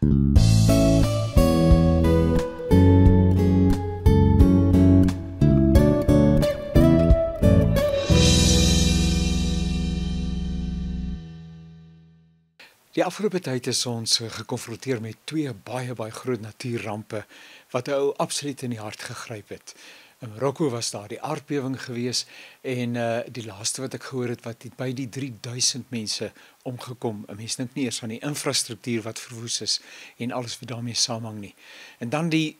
Die afgelope tyd is ons gekonfronteer met twee baie baie groot natuurrampe wat 'n ou absoluut in die hart gegryp het. In Marokko was daar die aardbewing gewees en uh die laaste wat ek gehoor het wat by die 3000 mense omgekom. 'n Mens dink nie eers aan die infrastruktuur wat verwoes is en alles wat daarmee saamhang nie. En dan die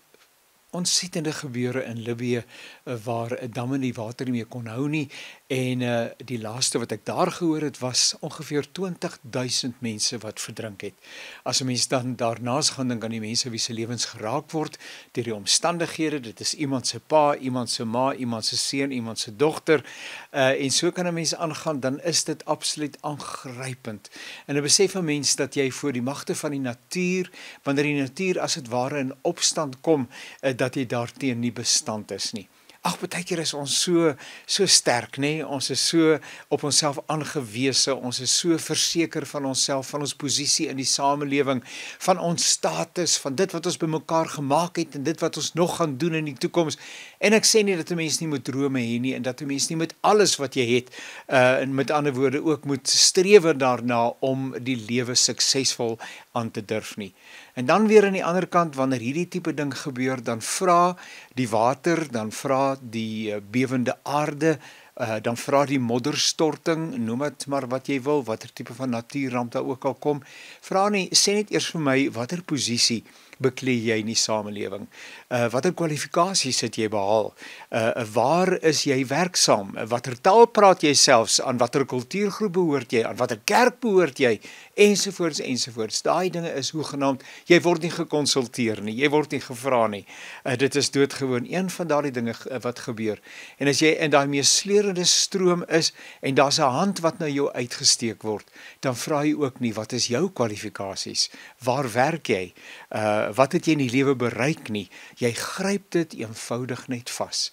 ontsettende gebeure in Libië uh, waar 'n dam in die water nie meer kon hou nie en uh, die laaste wat ek daar gehoor het was ongeveer 20000 mense wat verdrink het. As 'n mens dan daarnaas gaan dink aan die mense wie se lewens geraak word deur die omstandighede, dit is iemand se pa, iemand se ma, iemand se seun, iemand se dogter uh, en so kan 'n mens aangaan dan is dit absoluut aangrypend. En 'n besef van mens dat jy voor die magte van die natuur, wanneer die natuur as dit ware in opstand kom, uh, dat jy daarteen nie bestand is nie. Ag baie keer is ons so so sterk, nê? Nee? Ons is so op onsself aangewese, ons is so verseker van onsself, van ons posisie in die samelewing, van ons status, van dit wat ons bymekaar gemaak het en dit wat ons nog gaan doen in die toekoms. En ek sê nie dat 'n mens nie moet drome hê nie en dat 'n mens nie met alles wat jy het, uh en met ander woorde ook moet streef daarna om die lewe suksesvol aan te durf nie. En dan weer aan die ander kant wanneer hierdie tipe ding gebeur, dan vra die water, dan vra die uh, bewende aarde, uh, dan vra die modderstorting, noem dit maar wat jy wil, watter tipe van natuurramp daar ook al kom, vra nie sê net eers vir my watter posisie beklee jy in die samelewing? Uh watter kwalifikasies het jy behaal? Uh waar is jy werksaam? Uh, watter taal praat jy selfs? Aan watter kultuurgroep behoort jy? Aan watter kerk behoort jy? Ensovoorts ensovoorts. Daai dinge is hoegenaamd jy word nie gekonsulteer nie. Jy word nie gevra nie. Uh dit is doodgewoon een van daardie dinge uh, wat gebeur. En as jy in daai mees sleurende stroom is en daar's 'n hand wat na jou uitgesteek word, dan vra jy ook nie wat is jou kwalifikasies? Waar werk jy? Uh wat het jy in die lewe bereik nie. Jy gryp dit eenvoudig net vas.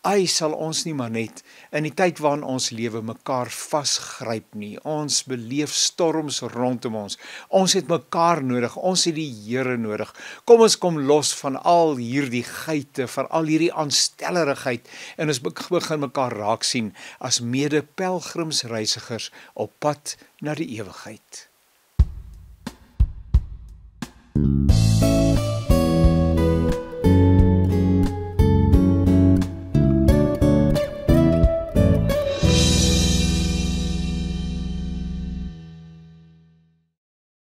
Ai sal ons nie maar net in die tyd waarin ons lewe mekaar vasgryp nie. Ons beleef storms rondom ons. Ons het mekaar nodig. Ons het die Here nodig. Kom ons kom los van al hierdie geite, van al hierdie aanstellerigheid en ons begin mekaar raak sien as mede pelgrimsreisigers op pad na die ewigheid. Thank you